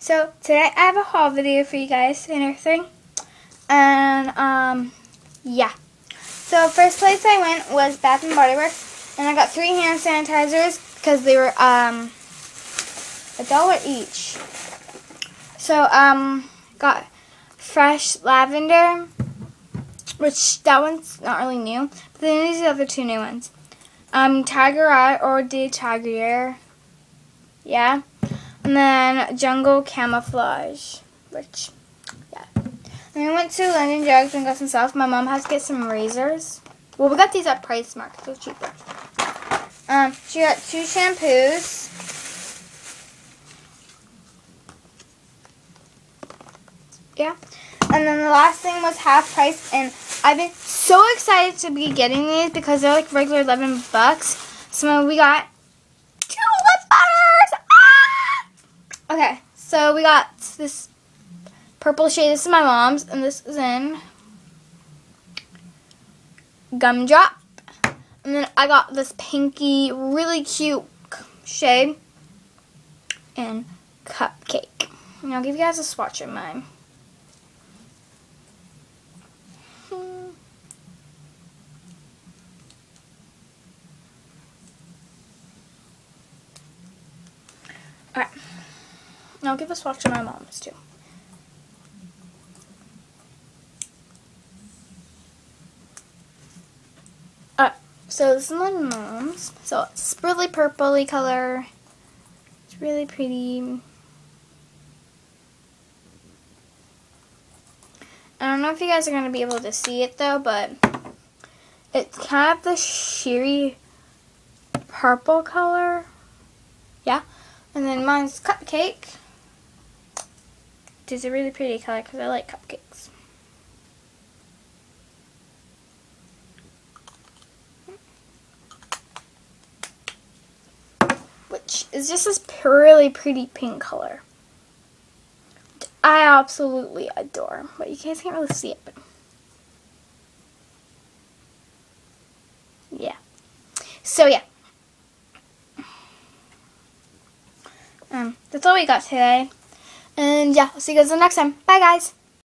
So today I have a haul video for you guys and everything. And um yeah. So first place I went was Bath and Body Works and I got three hand sanitizers because they were um a dollar each. So um got fresh lavender which that one's not really new. But then these are the other two new ones. Um Tiger Eye or De Tiger. Yeah. And then Jungle Camouflage, which, yeah. And we went to London Drugs and got some stuff. My mom has to get some razors. Well, we got these at PriceSmart, so cheaper. Um, she got two shampoos. Yeah. And then the last thing was half price, and I've been so excited to be getting these because they're like regular 11 bucks. So we got Okay, so we got this purple shade. This is my mom's, and this is in Gumdrop. And then I got this pinky, really cute shade in Cupcake. And I'll give you guys a swatch of mine. Hmm. Alright. I'll give a swatch to my mom's too. Alright, so this is my mom's. So it's really purpley color. It's really pretty. I don't know if you guys are going to be able to see it though, but it's kind of the sheery purple color. Yeah. And then mine's cupcake. Which is a really pretty color because I like cupcakes. Which is just this really pretty pink color. I absolutely adore. But you guys can't really see it. But yeah. So yeah. Um, that's all we got today. And yeah, I'll see you guys the next time. Bye, guys.